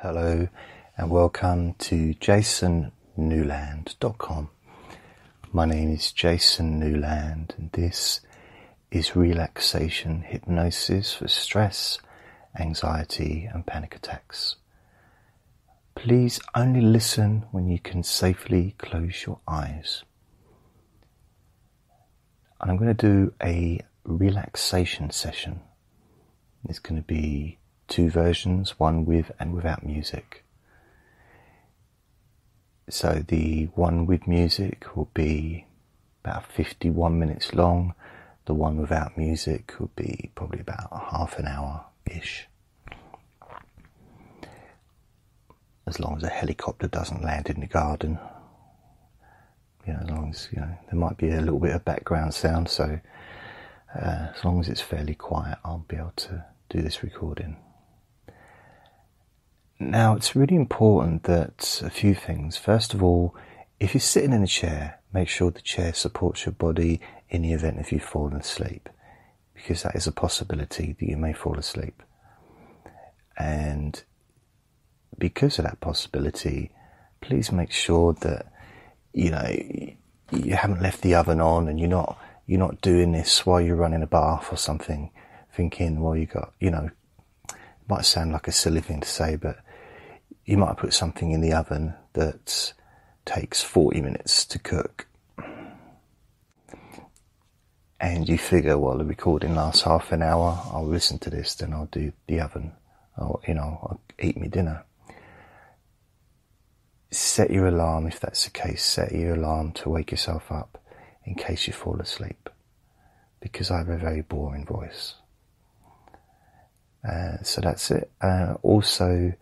Hello and welcome to jasonnewland.com. My name is Jason Newland and this is relaxation hypnosis for stress, anxiety and panic attacks. Please only listen when you can safely close your eyes. And I'm going to do a relaxation session. It's going to be two versions, one with and without music. So the one with music will be about 51 minutes long. The one without music will be probably about half an hour ish. As long as a helicopter doesn't land in the garden. You know, as long as, you know, there might be a little bit of background sound, so uh, as long as it's fairly quiet, I'll be able to do this recording. Now, it's really important that a few things. First of all, if you're sitting in a chair, make sure the chair supports your body in the event if you falling asleep, because that is a possibility that you may fall asleep. And because of that possibility, please make sure that you know you haven't left the oven on and you're not you're not doing this while you're running a bath or something, thinking, well, you got you know, it might sound like a silly thing to say, but you might put something in the oven that takes 40 minutes to cook. And you figure, well, the recording lasts half an hour, I'll listen to this, then I'll do the oven. I'll, you know, I'll eat my dinner. Set your alarm if that's the case. Set your alarm to wake yourself up in case you fall asleep. Because I have a very boring voice. Uh, so that's it. Uh, also,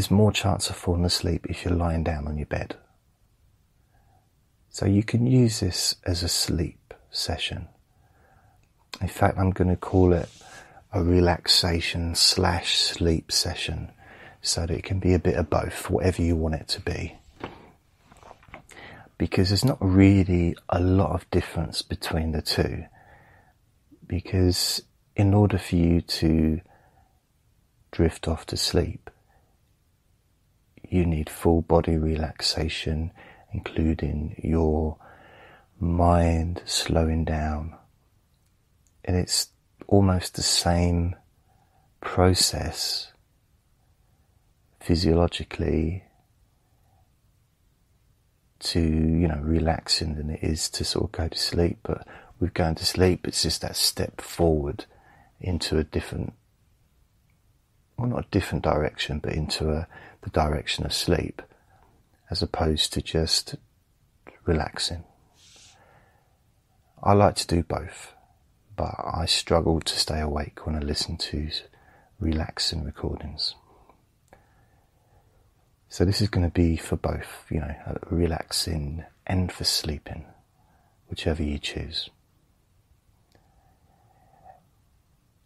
there's more chance of falling asleep if you're lying down on your bed. So you can use this as a sleep session. In fact, I'm going to call it a relaxation slash sleep session so that it can be a bit of both, whatever you want it to be. Because there's not really a lot of difference between the two. Because in order for you to drift off to sleep, you need full body relaxation, including your mind slowing down. And it's almost the same process physiologically to, you know, relaxing than it is to sort of go to sleep. But with going to sleep, it's just that step forward into a different, well, not a different direction, but into a the direction of sleep as opposed to just relaxing. I like to do both, but I struggle to stay awake when I listen to relaxing recordings. So this is going to be for both, you know, relaxing and for sleeping, whichever you choose.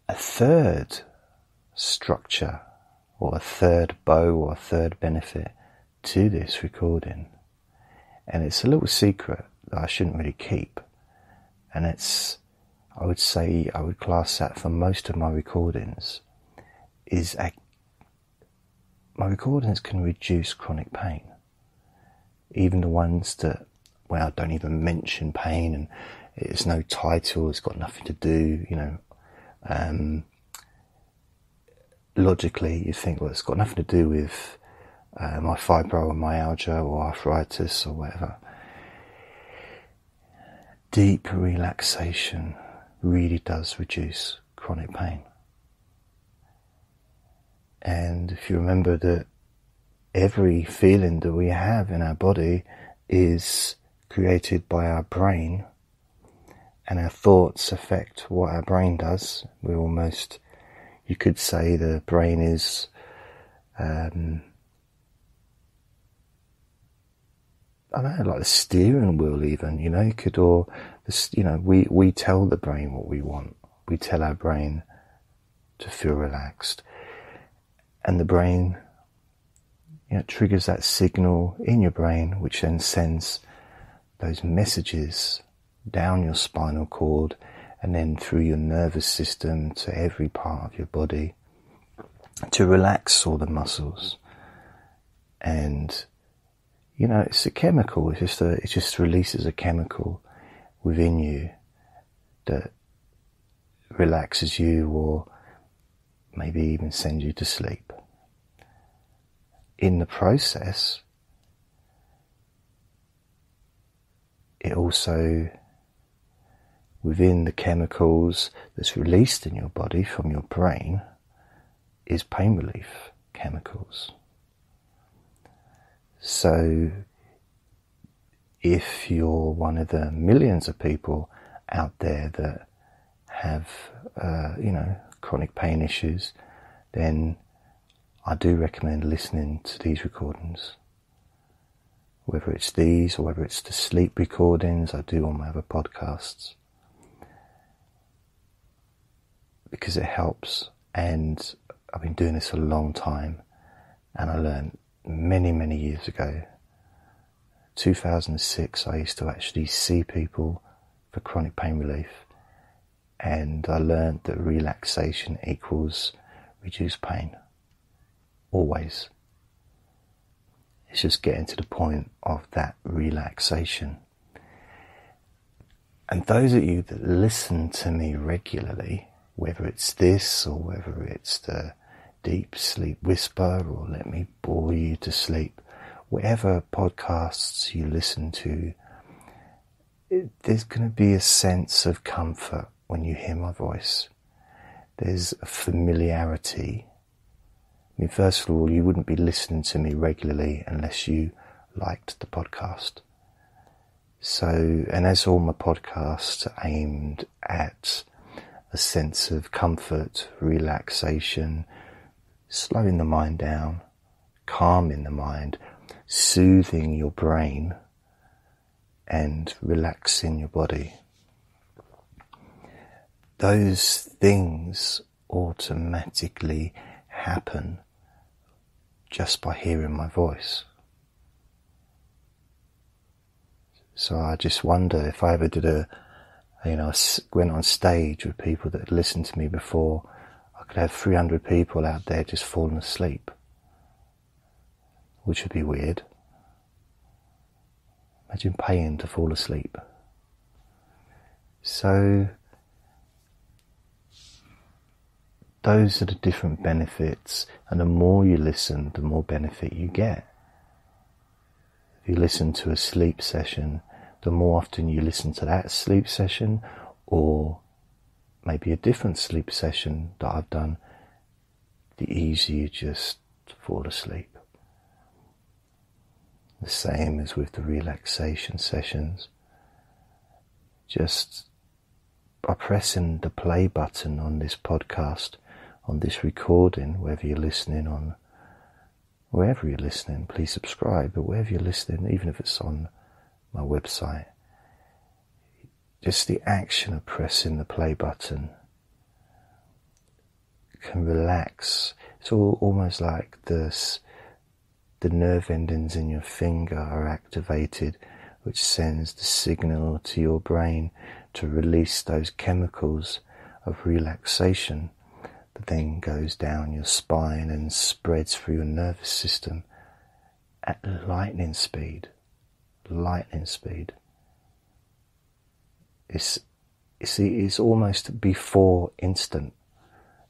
A third structure or a third bow or a third benefit to this recording. And it's a little secret that I shouldn't really keep. And it's, I would say, I would class that for most of my recordings, is a, my recordings can reduce chronic pain. Even the ones that, well, don't even mention pain and it's no title, it's got nothing to do, you know, um, logically you think, well, it's got nothing to do with uh, my myalgia or arthritis or whatever. Deep relaxation really does reduce chronic pain. And if you remember that every feeling that we have in our body is created by our brain, and our thoughts affect what our brain does. we're almost you could say the brain is um, I don't know, like the steering wheel, even you know, you could or this, you know, we we tell the brain what we want. We tell our brain to feel relaxed, and the brain, you know, triggers that signal in your brain, which then sends those messages down your spinal cord and then through your nervous system to every part of your body. to relax all the muscles. And you know, it's a chemical. It's just a, it just releases a chemical within you that relaxes you, or maybe even sends you to sleep. In the process, it also within the chemicals that's released in your body from your brain is pain relief chemicals. So, if you're one of the millions of people out there that have, uh, you know, chronic pain issues, then I do recommend listening to these recordings. Whether it's these or whether it's the sleep recordings I do on my other podcasts. Because it helps and I've been doing this a long time and I learned many, many years ago. 2006, I used to actually see people for chronic pain relief, and I learned that relaxation equals reduced pain. Always. It's just getting to the point of that relaxation. And those of you that listen to me regularly, whether it's this or whether it's the deep sleep whisper or let me bore you to sleep, whatever podcasts you listen to, it, there's going to be a sense of comfort when you hear my voice. There's a familiarity. I mean, first of all, you wouldn't be listening to me regularly unless you liked the podcast. So, and as all my podcasts are aimed at a sense of comfort, relaxation, slowing the mind down, calming the mind, soothing your brain, and relaxing your body. Those things automatically happen just by hearing my voice. So I just wonder if I ever did a, you know, I went on stage with people that had listened to me before I could have 300 people out there just falling asleep, which would be weird. Imagine paying to fall asleep. So, those are the different benefits, and the more you listen, the more benefit you get. If you listen to a sleep session, the more often you listen to that sleep session, or maybe a different sleep session that I've done, the easier you just fall asleep. The same as with the relaxation sessions. Just by pressing the play button on this podcast, on this recording, whether you're listening on wherever you're listening, please subscribe, but wherever you're listening, even if it's on my website, just the action of pressing the play button can relax. It's all almost like this, the nerve endings in your finger are activated, which sends the signal to your brain to release those chemicals of relaxation that then goes down your spine and spreads through your nervous system at lightning speed. Lightning speed. It's, see, it's almost before instant.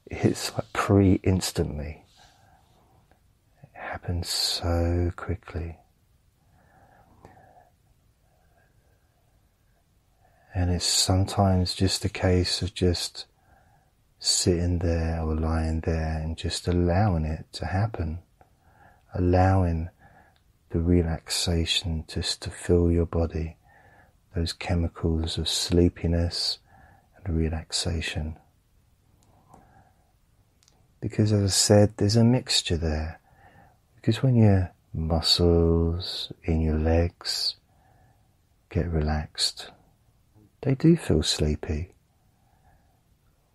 It's like pre instantly. It happens so quickly. And it's sometimes just a case of just sitting there or lying there and just allowing it to happen, allowing the relaxation just to fill your body those chemicals of sleepiness and relaxation. Because, as I said, there's a mixture there. Because when your muscles in your legs get relaxed, they do feel sleepy.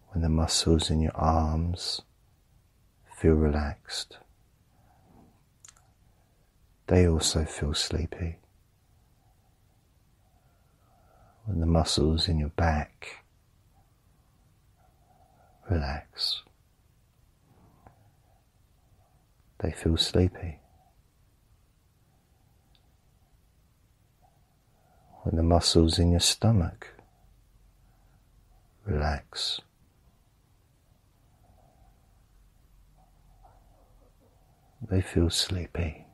When the muscles in your arms feel relaxed, they also feel sleepy when the muscles in your back relax. they feel sleepy. When the muscles in your stomach relax. They feel sleepy.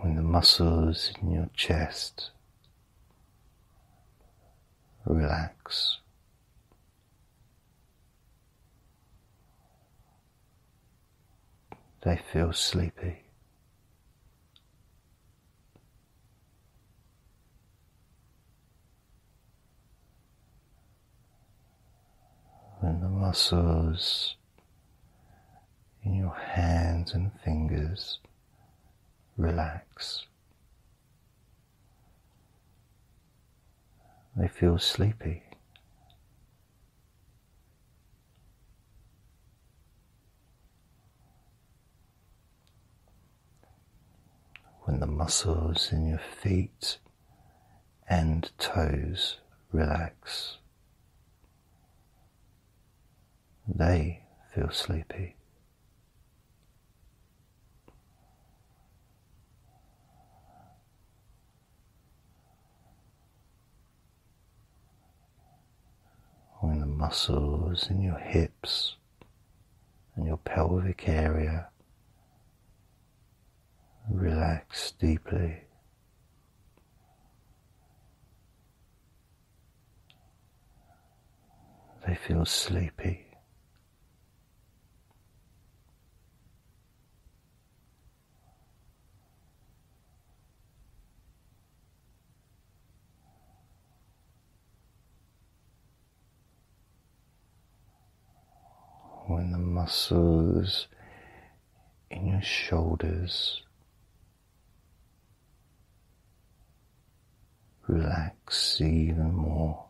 When the muscles in your chest relax. They feel sleepy. When the muscles in your hands and fingers relax. They feel sleepy. When the muscles in your feet and toes relax, they feel sleepy. When the muscles in your hips and your pelvic area relax deeply. They feel sleepy. when the muscles in your shoulders relax even more.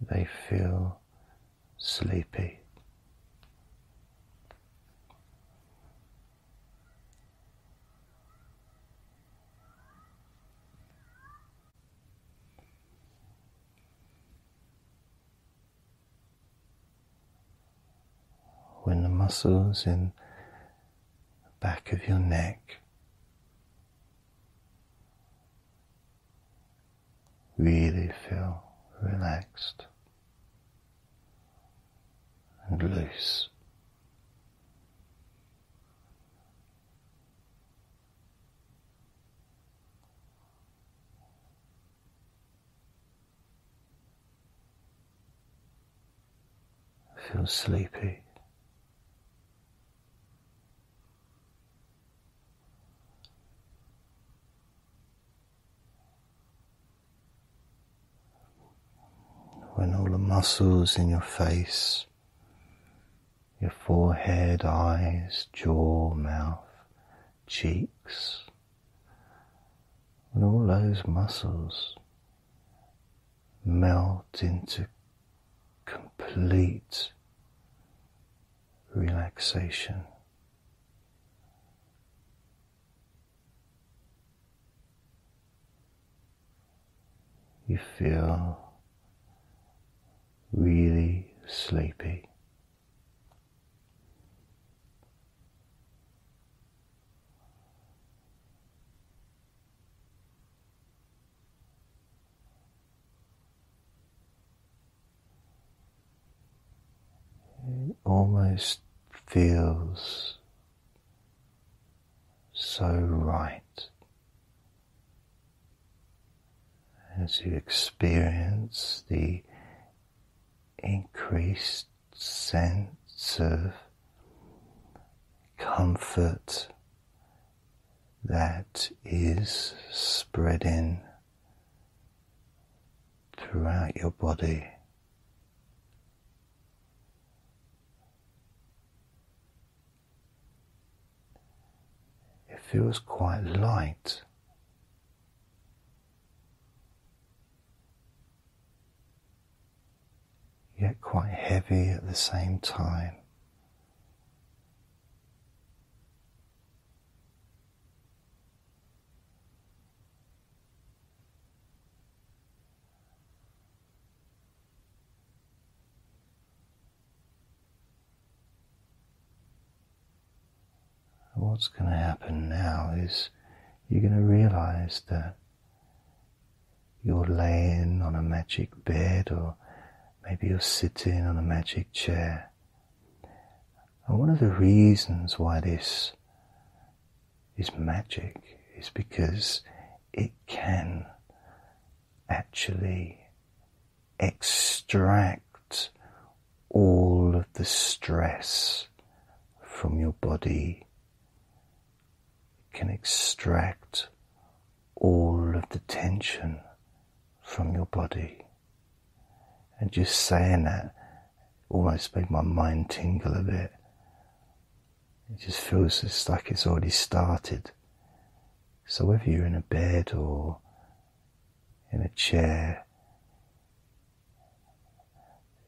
They feel sleepy. when the muscles in the back of your neck really feel relaxed and loose. Feel sleepy. When all the muscles in your face, your forehead, eyes, jaw, mouth, cheeks, when all those muscles melt into complete relaxation. You feel really sleepy. It almost feels so right as you experience the increased sense of comfort that is spreading throughout your body. It feels quite light. yet quite heavy at the same time. What's going to happen now is you're going to realize that you're laying on a magic bed or maybe you're sitting on a magic chair. And one of the reasons why this is magic is because it can actually extract all of the stress from your body. It can extract all of the tension from your body. And just saying that almost made my mind tingle a bit. It just feels just like it's already started. So whether you're in a bed or in a chair,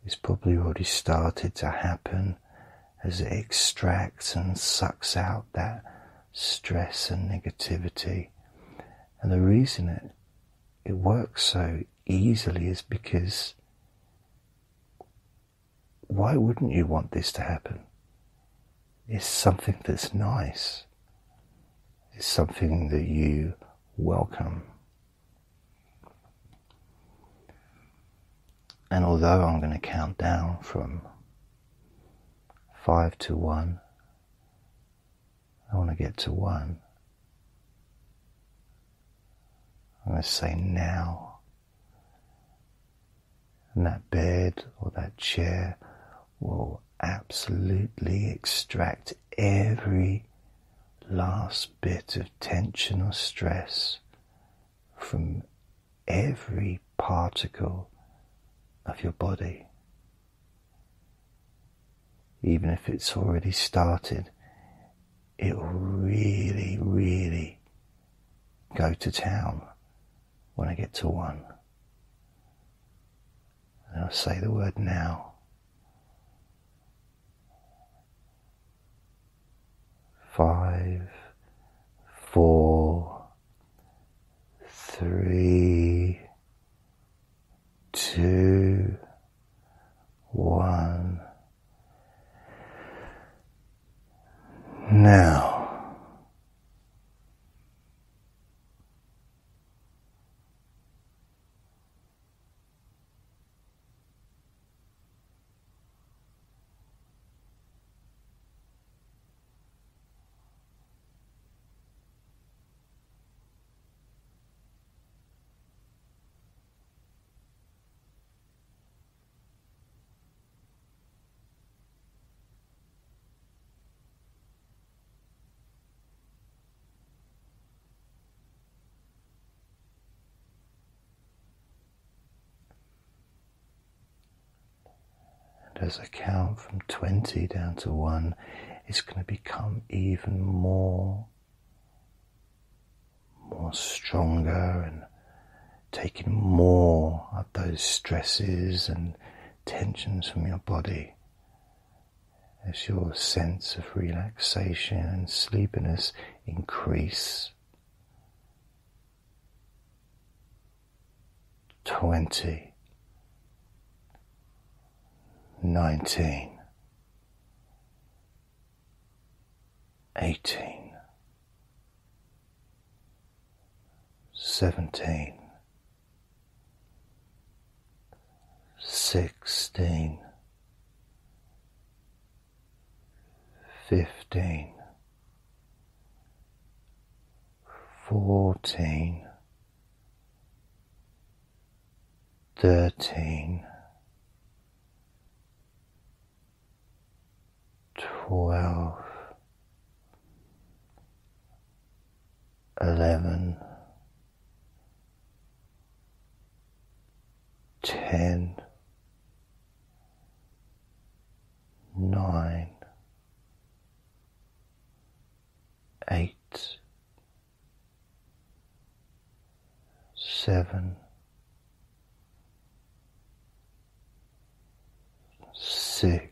it's probably already started to happen as it extracts and sucks out that stress and negativity. And the reason it, it works so easily is because why wouldn't you want this to happen? It's something that's nice. It's something that you welcome. And although I'm going to count down from five to one, I want to get to one. I'm going to say now. And that bed or that chair will absolutely extract every last bit of tension or stress from every particle of your body. Even if it's already started, it will really, really go to town when I get to one. And I'll say the word now. Five, four, three, two, one. Now, as I count from 20 down to 1, it's going to become even more, more stronger and taking more of those stresses and tensions from your body as your sense of relaxation and sleepiness increase. 20 nineteen, eighteen, seventeen, sixteen, fifteen, fourteen, thirteen twelve, eleven, ten, nine, eight, seven, six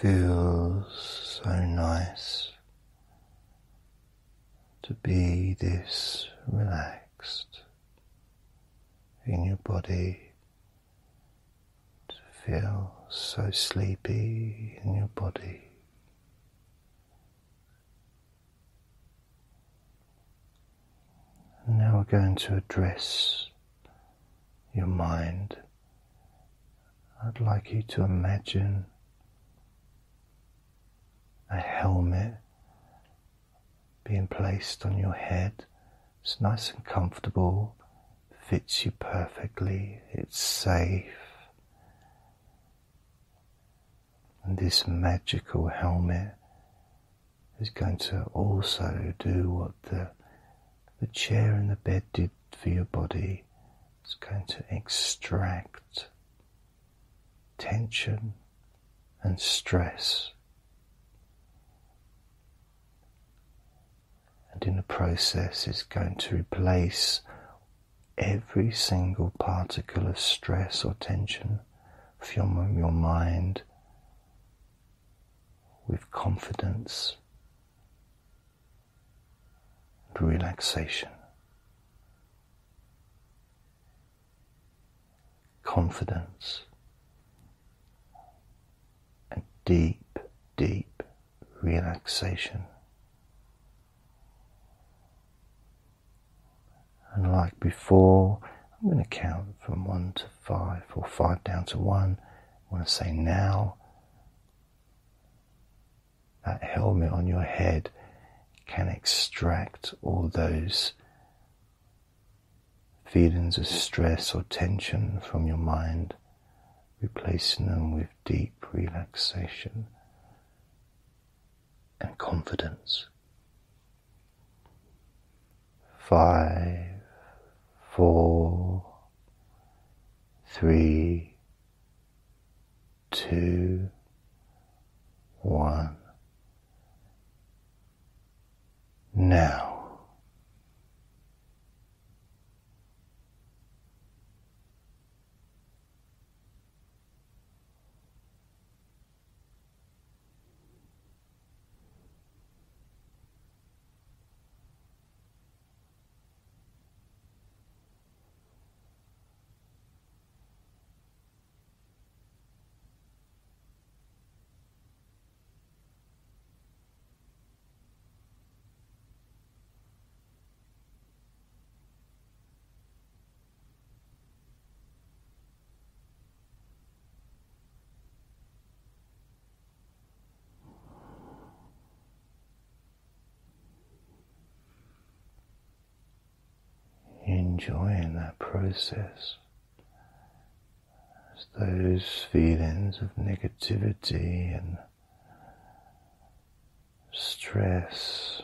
feels so nice to be this relaxed in your body, to feel so sleepy in your body. Now we're going to address your mind. I'd like you to imagine a helmet being placed on your head. It's nice and comfortable, fits you perfectly, it's safe. And this magical helmet is going to also do what the, the chair and the bed did for your body. It's going to extract tension and stress. And in the process, it's going to replace every single particle of stress or tension from your mind with confidence and relaxation. Confidence and deep, deep relaxation. And like before, I'm going to count from one to five or five down to one. I want to say now that helmet on your head can extract all those feelings of stress or tension from your mind, replacing them with deep relaxation and confidence. Five, four, three, two, one. Now, enjoying that process. As those feelings of negativity and stress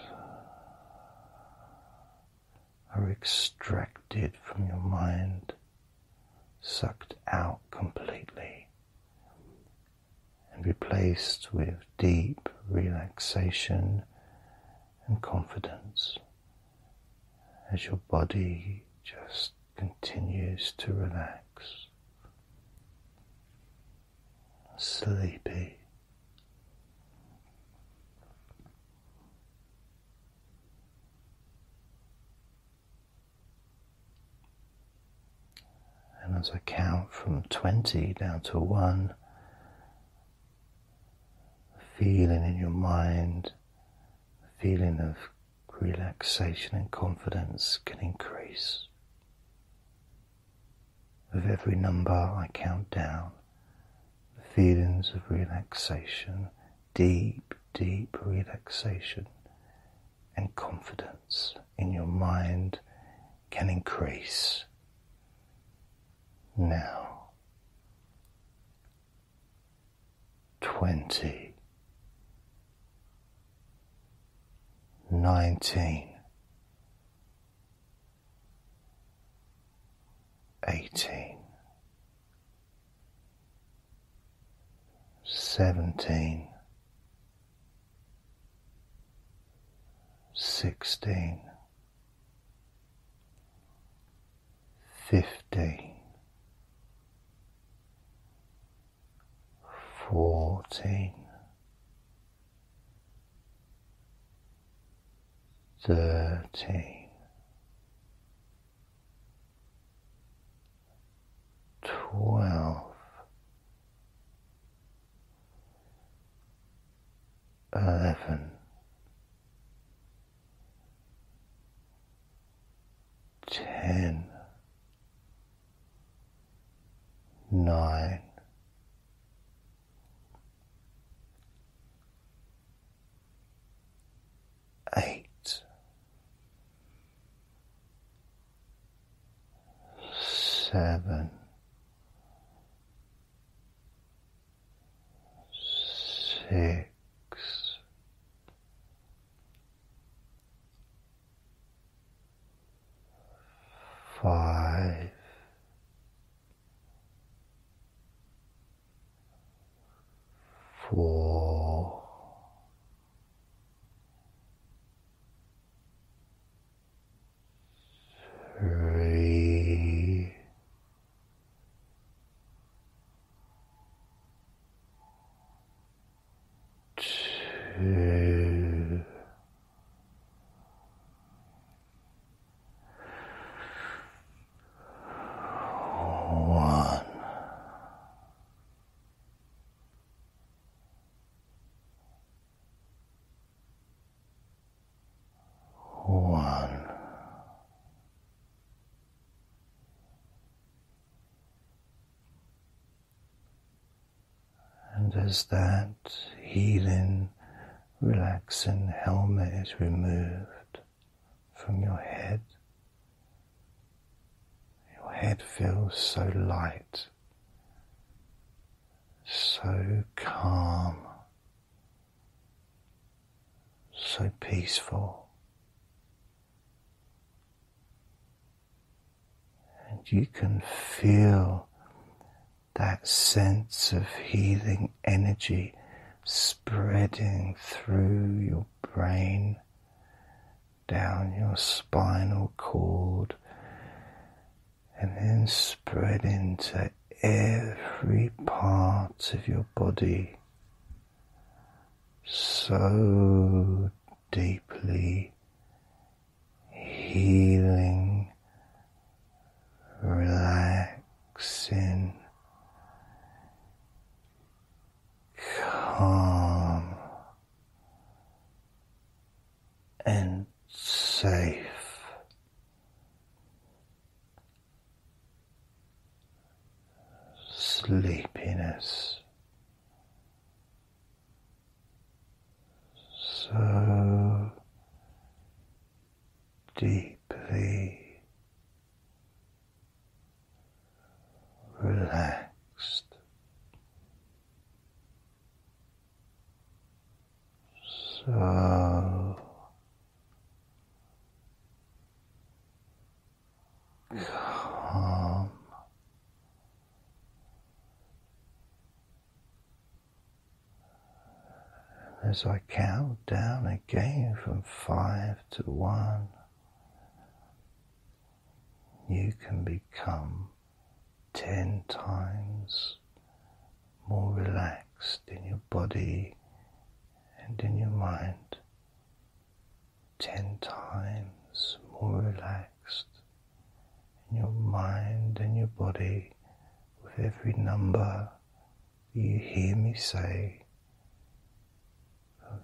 are extracted from your mind, sucked out completely, and replaced with deep relaxation and confidence as your body just continues to relax. Sleepy. And as I count from 20 down to 1, the feeling in your mind, the feeling of relaxation and confidence can increase. With every number I count down, the feelings of relaxation, deep, deep relaxation and confidence in your mind can increase. Now, twenty, nineteen, eighteen, seventeen, sixteen, fifteen. Fourteen, thirteen, twelve, eleven, ten, nine. Eight, seven, six, five, four, three, two, one. One. And as that healing, relaxing helmet is removed from your head, your head feels so light, so calm, so peaceful. And you can feel that sense of healing energy spreading through your brain, down your spinal cord, and then spreading to every part of your body so deeply healing, relaxing, calm and safe. Sleepiness. So deeply relaxed. So calm. As I count down again from five to one, you can become ten times more relaxed in your body and in your mind, ten times more relaxed in your mind and your body with every number you hear me say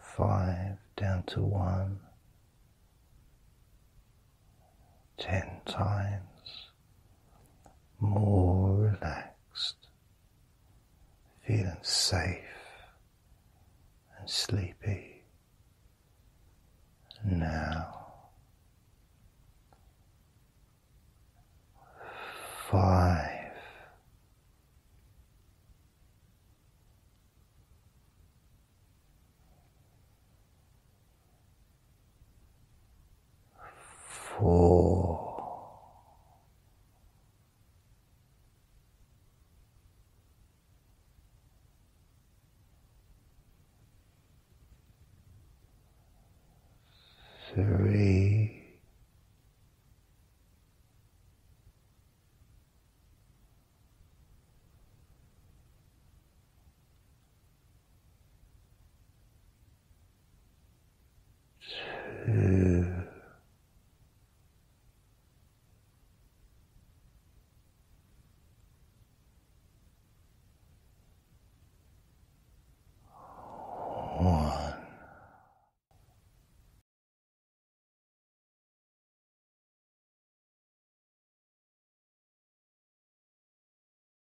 five down to one, ten times more relaxed, feeling safe and sleepy. Now, five. Four. Three, two,